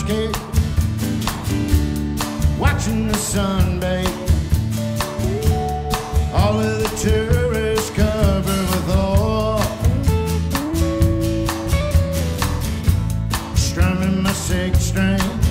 sponge cake, watching the sun bake. All of the tourists covered with oil, strumming my six string.